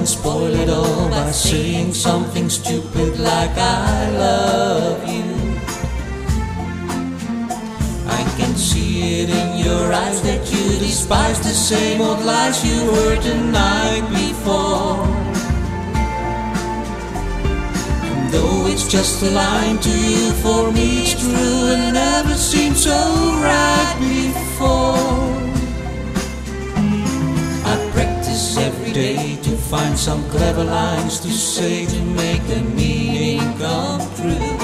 and spoil it all by saying something stupid like I love you. I can see it in your eyes that you despise the same old lies you heard the night before. And though it's just a line to you, for me it's true and never seemed so every day to find some clever lines to say to make the meaning come true.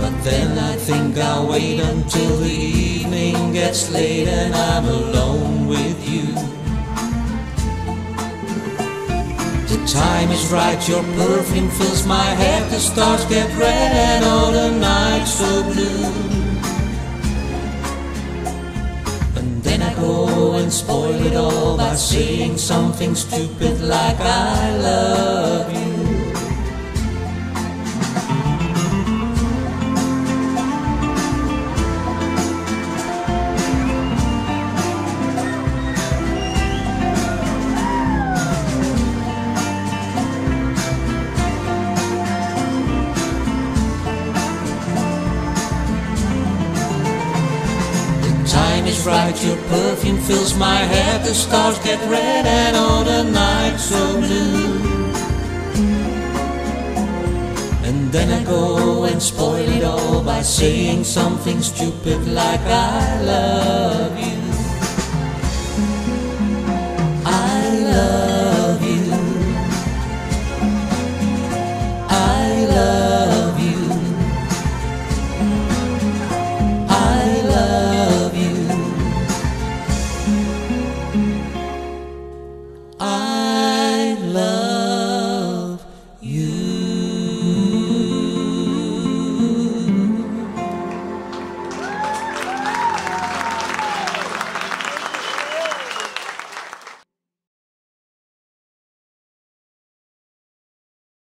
But then I think I'll wait until the evening gets late and I'm alone with you. The time is right, your perfume fills my head, the stars get red and all the nights so blue. And spoil it all by saying something stupid like I love you. Is right, your perfume fills my head, the stars get red and all the nights so blue. And then I go and spoil it all by saying something stupid like I love you.